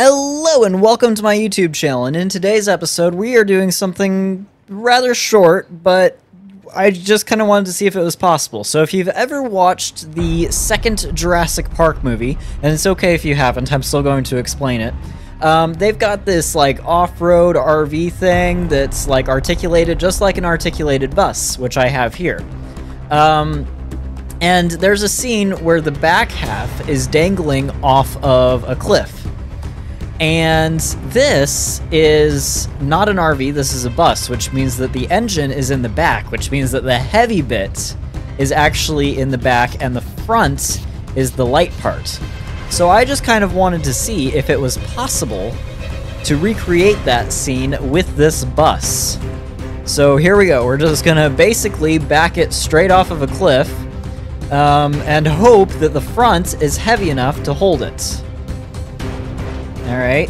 Hello and welcome to my YouTube channel, and in today's episode we are doing something rather short, but I just kind of wanted to see if it was possible. So if you've ever watched the second Jurassic Park movie, and it's okay if you haven't, I'm still going to explain it, um, they've got this like off-road RV thing that's like articulated just like an articulated bus, which I have here. Um, and there's a scene where the back half is dangling off of a cliff. And this is not an RV, this is a bus, which means that the engine is in the back, which means that the heavy bit is actually in the back and the front is the light part. So I just kind of wanted to see if it was possible to recreate that scene with this bus. So here we go. We're just gonna basically back it straight off of a cliff um, and hope that the front is heavy enough to hold it. Alright.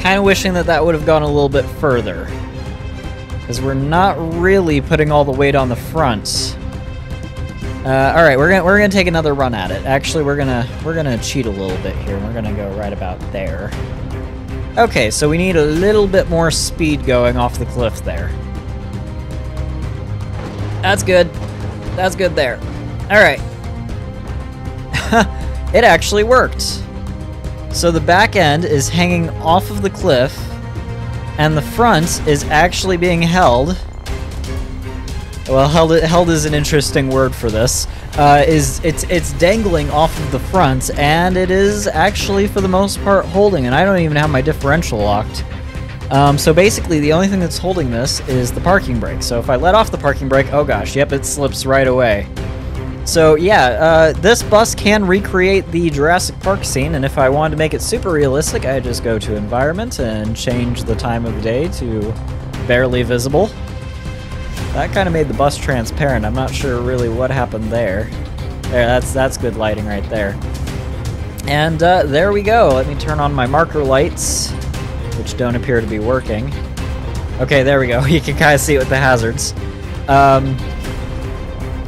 Kind of wishing that that would have gone a little bit further. Because we're not really putting all the weight on the front. Uh, all right, we're gonna we're gonna take another run at it. Actually, we're gonna we're gonna cheat a little bit here. We're gonna go right about there. Okay, so we need a little bit more speed going off the cliff there. That's good. That's good there. All right. it actually worked. So the back end is hanging off of the cliff, and the front is actually being held. Well, held, held is an interesting word for this. Uh, is it's it's dangling off of the front, and it is actually for the most part holding. And I don't even have my differential locked. Um, so basically, the only thing that's holding this is the parking brake. So if I let off the parking brake, oh gosh, yep, it slips right away. So yeah, uh, this bus can recreate the Jurassic Park scene, and if I wanted to make it super realistic, I just go to Environment and change the time of day to barely visible. That kind of made the bus transparent. I'm not sure really what happened there. There, that's that's good lighting right there. And uh, there we go. Let me turn on my marker lights, which don't appear to be working. Okay, there we go. You can kind of see it with the hazards. Um,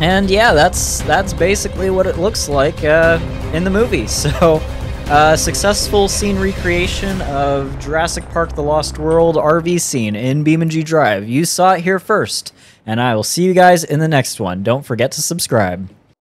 and yeah, that's that's basically what it looks like uh, in the movie. So, uh, successful scene recreation of Jurassic Park: The Lost World RV scene in BeamNG Drive. You saw it here first, and I will see you guys in the next one. Don't forget to subscribe.